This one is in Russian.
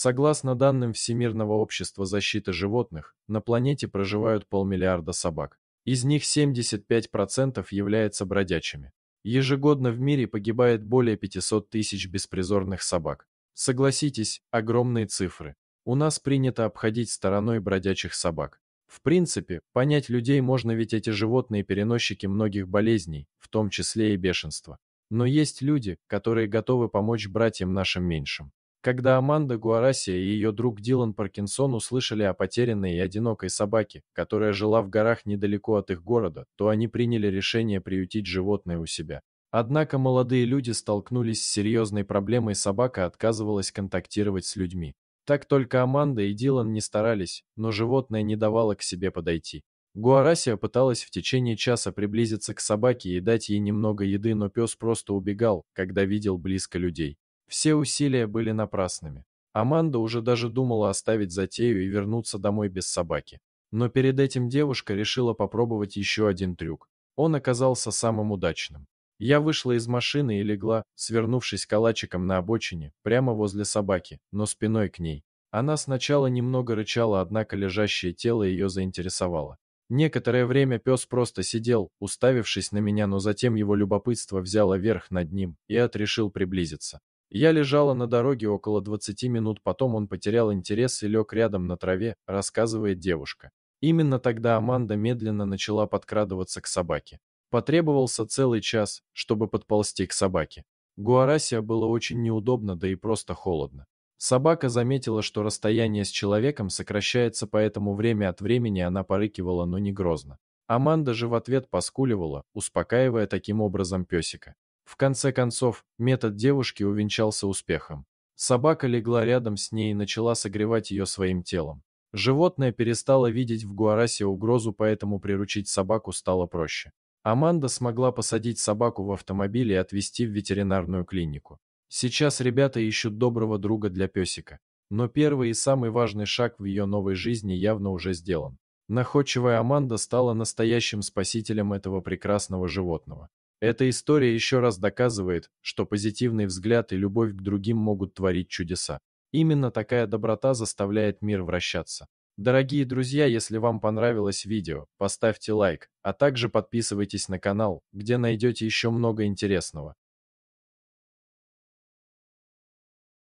Согласно данным Всемирного общества защиты животных, на планете проживают полмиллиарда собак. Из них 75% являются бродячими. Ежегодно в мире погибает более 500 тысяч беспризорных собак. Согласитесь, огромные цифры. У нас принято обходить стороной бродячих собак. В принципе, понять людей можно ведь эти животные переносчики многих болезней, в том числе и бешенства. Но есть люди, которые готовы помочь братьям нашим меньшим. Когда Аманда Гуарасия и ее друг Дилан Паркинсон услышали о потерянной и одинокой собаке, которая жила в горах недалеко от их города, то они приняли решение приютить животное у себя. Однако молодые люди столкнулись с серьезной проблемой, собака отказывалась контактировать с людьми. Так только Аманда и Дилан не старались, но животное не давало к себе подойти. Гуарасия пыталась в течение часа приблизиться к собаке и дать ей немного еды, но пес просто убегал, когда видел близко людей. Все усилия были напрасными. Аманда уже даже думала оставить затею и вернуться домой без собаки. Но перед этим девушка решила попробовать еще один трюк. Он оказался самым удачным. Я вышла из машины и легла, свернувшись калачиком на обочине, прямо возле собаки, но спиной к ней. Она сначала немного рычала, однако лежащее тело ее заинтересовало. Некоторое время пес просто сидел, уставившись на меня, но затем его любопытство взяло верх над ним, и отрешил приблизиться. Я лежала на дороге около 20 минут, потом он потерял интерес и лег рядом на траве, рассказывает девушка. Именно тогда Аманда медленно начала подкрадываться к собаке. Потребовался целый час, чтобы подползти к собаке. Гуарасия было очень неудобно, да и просто холодно. Собака заметила, что расстояние с человеком сокращается, поэтому время от времени она порыкивала, но не грозно. Аманда же в ответ поскуливала, успокаивая таким образом песика. В конце концов, метод девушки увенчался успехом. Собака легла рядом с ней и начала согревать ее своим телом. Животное перестало видеть в Гуарасе угрозу, поэтому приручить собаку стало проще. Аманда смогла посадить собаку в автомобиль и отвезти в ветеринарную клинику. Сейчас ребята ищут доброго друга для песика. Но первый и самый важный шаг в ее новой жизни явно уже сделан. Находчивая Аманда стала настоящим спасителем этого прекрасного животного. Эта история еще раз доказывает, что позитивный взгляд и любовь к другим могут творить чудеса. Именно такая доброта заставляет мир вращаться. Дорогие друзья, если вам понравилось видео, поставьте лайк, а также подписывайтесь на канал, где найдете еще много интересного.